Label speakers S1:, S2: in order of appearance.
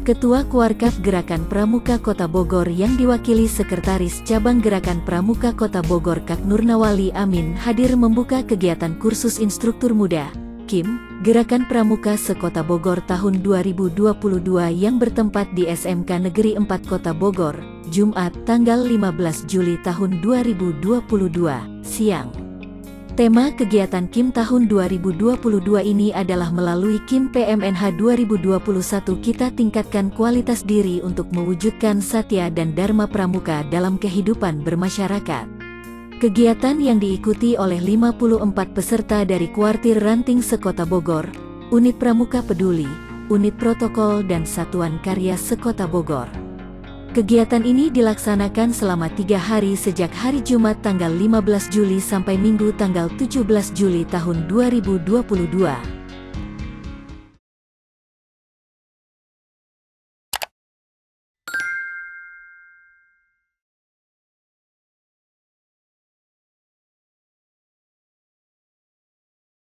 S1: Ketua Kuarkap Gerakan Pramuka Kota Bogor yang diwakili Sekretaris Cabang Gerakan Pramuka Kota Bogor Kak Nurnawali Amin hadir membuka kegiatan kursus instruktur muda, KIM, Gerakan Pramuka Sekota Bogor tahun 2022 yang bertempat di SMK Negeri 4 Kota Bogor, Jumat tanggal 15 Juli tahun 2022, siang. Tema kegiatan KIM tahun 2022 ini adalah melalui KIM PMNH 2021 kita tingkatkan kualitas diri untuk mewujudkan satya dan dharma pramuka dalam kehidupan bermasyarakat. Kegiatan yang diikuti oleh 54 peserta dari kuartir ranting sekota Bogor, unit pramuka peduli, unit protokol dan satuan karya sekota Bogor. Kegiatan ini dilaksanakan selama tiga hari sejak hari Jumat tanggal 15 Juli sampai Minggu tanggal 17 Juli tahun 2022.